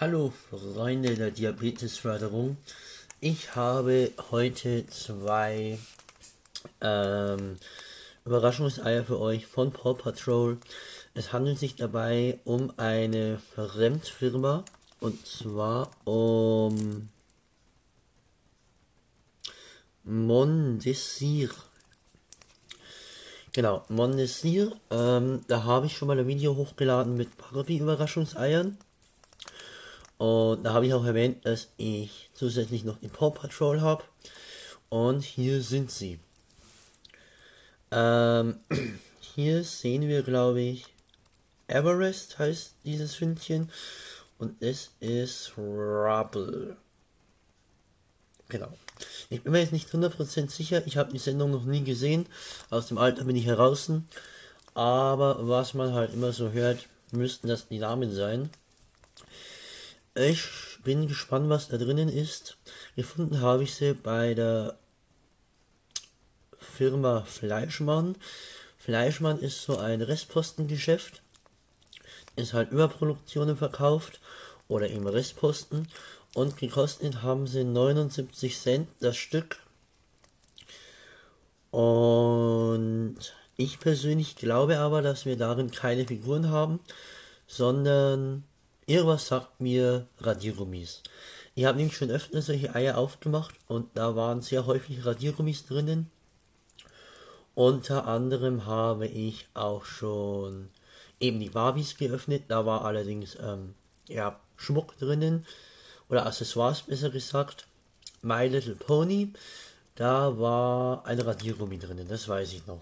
Hallo Freunde der Diabetesförderung. Ich habe heute zwei ähm, Überraschungseier für euch von Paw Patrol. Es handelt sich dabei um eine Fremdfirma und zwar um Mondesir. Genau, Mondesir. Ähm, da habe ich schon mal ein Video hochgeladen mit Barbie-Überraschungseiern. Und da habe ich auch erwähnt, dass ich zusätzlich noch den Paw Patrol habe. Und hier sind sie. Ähm, hier sehen wir, glaube ich, Everest heißt dieses Hündchen. Und es ist Rubble. Genau. Ich bin mir jetzt nicht 100% sicher. Ich habe die Sendung noch nie gesehen. Aus dem Alter bin ich heraus. Aber was man halt immer so hört, müssten das die Namen sein. Ich bin gespannt, was da drinnen ist. Gefunden habe ich sie bei der Firma Fleischmann. Fleischmann ist so ein Restpostengeschäft. Ist halt Überproduktionen verkauft oder eben Restposten. Und gekostet haben sie 79 Cent das Stück. Und ich persönlich glaube aber, dass wir darin keine Figuren haben, sondern Irgendwas sagt mir Radiergummis. Ich habe nämlich schon öfter solche Eier aufgemacht und da waren sehr häufig Radiergummis drinnen. Unter anderem habe ich auch schon eben die Barbies geöffnet. Da war allerdings ähm, ja, Schmuck drinnen oder Accessoires besser gesagt. My Little Pony, da war ein Radiergummi drinnen, das weiß ich noch.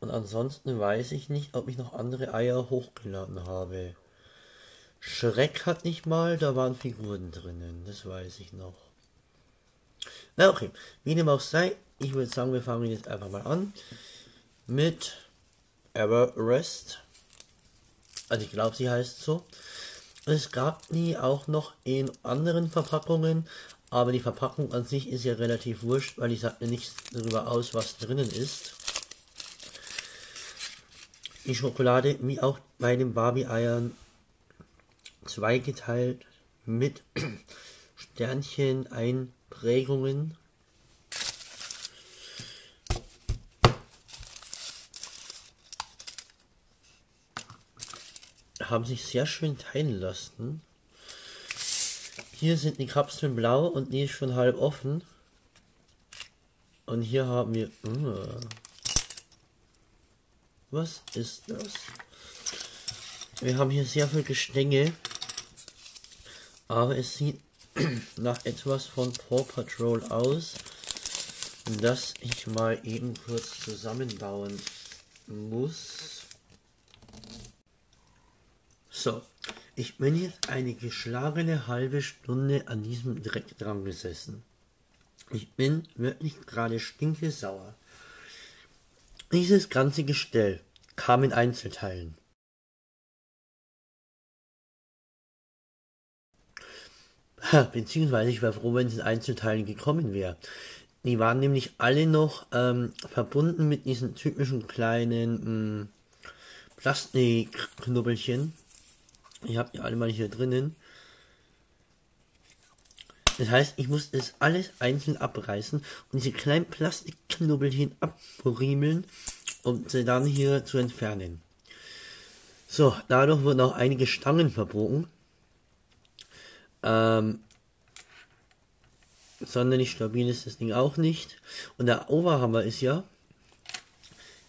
Und ansonsten weiß ich nicht, ob ich noch andere Eier hochgeladen habe. Schreck hat nicht mal, da waren Figuren drinnen, das weiß ich noch. Na okay, wie dem auch sei, ich würde sagen, wir fangen jetzt einfach mal an mit Everest. Also ich glaube, sie heißt so. Es gab die auch noch in anderen Verpackungen, aber die Verpackung an sich ist ja relativ wurscht, weil ich sagt mir nichts darüber aus, was drinnen ist. Die Schokolade, wie auch bei den Barbie-Eiern, zweigeteilt mit Sternchen-Einprägungen. Haben sich sehr schön teilen lassen. Hier sind die Kapseln blau und die ist schon halb offen. Und hier haben wir... Uh, was ist das? Wir haben hier sehr viel Gestänge. Aber es sieht nach etwas von Paw Patrol aus, das ich mal eben kurz zusammenbauen muss. So, ich bin jetzt eine geschlagene halbe Stunde an diesem Dreck dran gesessen. Ich bin wirklich gerade stinke sauer. Dieses ganze Gestell kam in Einzelteilen. Beziehungsweise ich wäre froh, wenn es in Einzelteilen gekommen wäre. Die waren nämlich alle noch ähm, verbunden mit diesen typischen kleinen hm, Plastikknubbelchen. Ich habe die alle mal hier drinnen. Das heißt, ich muss das alles einzeln abreißen und diese kleinen Plastikknubbelchen abriemeln, um sie dann hier zu entfernen. So, dadurch wurden auch einige Stangen verbogen. Ähm, sonderlich stabil ist das Ding auch nicht. Und der Overhammer ist ja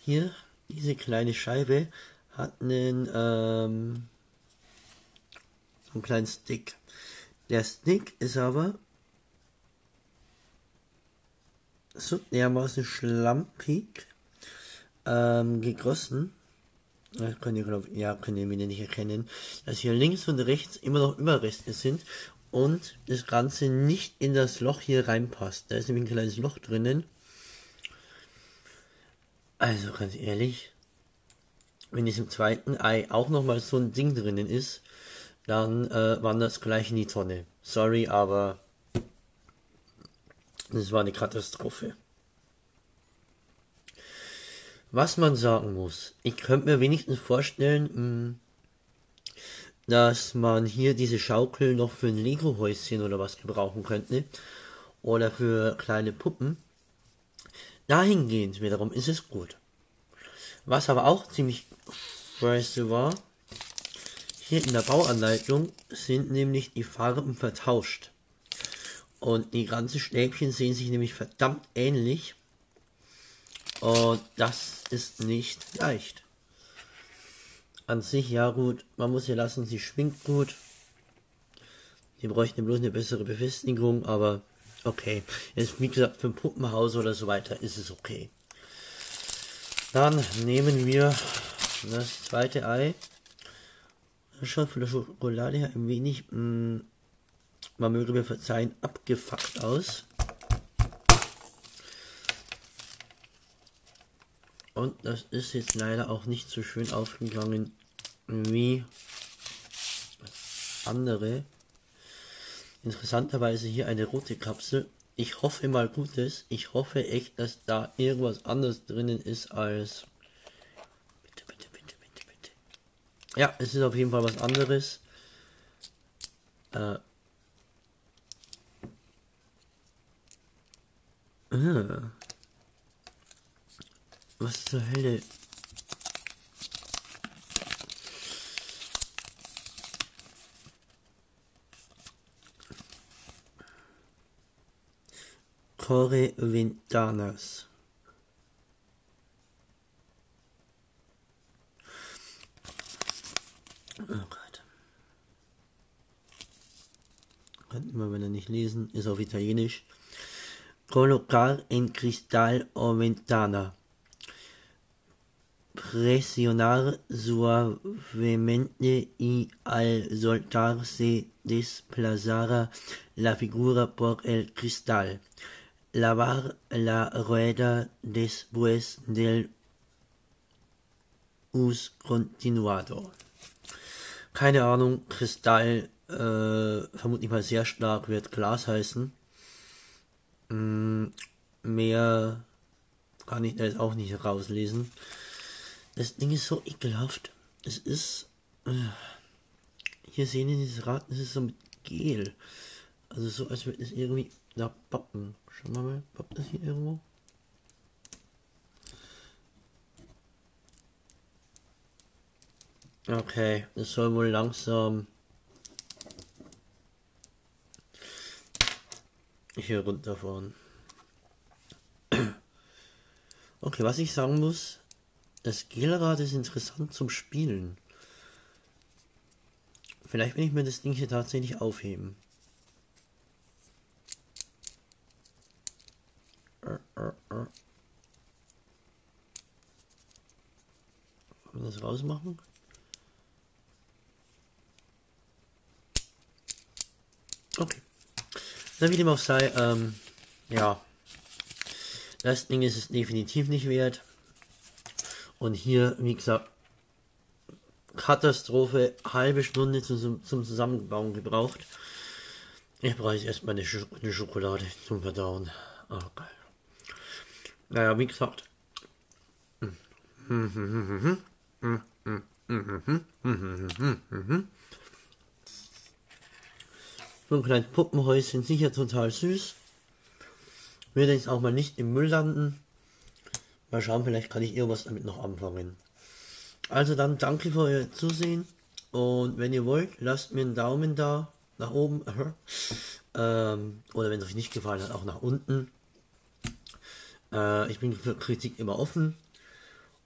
hier, diese kleine Scheibe hat einen, ähm, so einen kleinen Stick. Der Stick ist aber so dermaßen schlampig ähm, gegossen. Das könnt ihr, glaub, ja, könnt ihr mir nicht erkennen, dass hier links und rechts immer noch Überreste sind und das Ganze nicht in das Loch hier reinpasst. Da ist nämlich ein kleines Loch drinnen. Also ganz ehrlich, wenn in diesem zweiten Ei auch nochmal so ein Ding drinnen ist, dann äh, wandert es gleich in die Tonne. Sorry, aber das war eine Katastrophe. Was man sagen muss, ich könnte mir wenigstens vorstellen, hm, dass man hier diese Schaukel noch für ein Lego-Häuschen oder was gebrauchen könnte. Oder für kleine Puppen. Dahingehend wiederum ist es gut. Was aber auch ziemlich scheiße war, hier in der Bauanleitung sind nämlich die Farben vertauscht. Und die ganzen Stäbchen sehen sich nämlich verdammt ähnlich. Und das ist nicht leicht. An sich, ja gut, man muss ihr lassen, sie schwingt gut. Die bräuchten bloß eine bessere Befestigung, aber okay. Jetzt, wie gesagt, für ein Puppenhaus oder so weiter ist es okay. Dann nehmen wir das zweite Ei. Schaut von der Schokolade her ein wenig, mh, mm, man möge mir verzeihen, abgefuckt aus. Und das ist jetzt leider auch nicht so schön aufgegangen wie andere. Interessanterweise hier eine rote Kapsel. Ich hoffe mal Gutes. Ich hoffe echt, dass da irgendwas anderes drinnen ist als... Ja, es ist auf jeden Fall was anderes. Äh. Ah. Was zur Hölle? Core Ventanas. Oh Gott. Könnten wir, wenn er nicht lesen, ist auf Italienisch. Colocar en cristal o ventana. Presionar suavemente y al soltar se desplazará la figura por el cristal. Lavar la rueda después del us continuado. Keine Ahnung, Kristall, äh, vermutlich mal sehr stark, wird Glas heißen. Mm, mehr kann ich da jetzt auch nicht rauslesen. Das Ding ist so ekelhaft. Es ist. Äh, hier sehen Sie dieses Rad, es ist so mit Gel. Also so, als würde es irgendwie da poppen. Schauen wir mal, poppt das hier irgendwo? Okay, es soll wohl langsam hier runterfahren. Okay, was ich sagen muss, das Gelrad ist interessant zum Spielen. Vielleicht will ich mir das Ding hier tatsächlich aufheben. Kann man das rausmachen? Okay. Na, wie dem auch sei, ähm, ja. Das Ding ist es definitiv nicht wert. Und hier, wie gesagt, Katastrophe, halbe Stunde zum, zum Zusammenbauen gebraucht. Ich brauche jetzt erstmal eine, Sch eine Schokolade zum Verdauen. Oh, geil. Naja, wie gesagt. So ein kleines Puppenhäuschen, sicher total süß. Würde jetzt auch mal nicht im Müll landen. Mal schauen, vielleicht kann ich irgendwas damit noch anfangen. Also dann danke für euer Zusehen und wenn ihr wollt, lasst mir einen Daumen da nach oben ähm, oder wenn es euch nicht gefallen hat, auch nach unten. Äh, ich bin für Kritik immer offen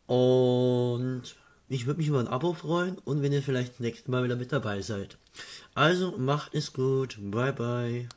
und ich würde mich über ein Abo freuen und wenn ihr vielleicht nächstes Mal wieder mit dabei seid. Also macht es gut, bye bye.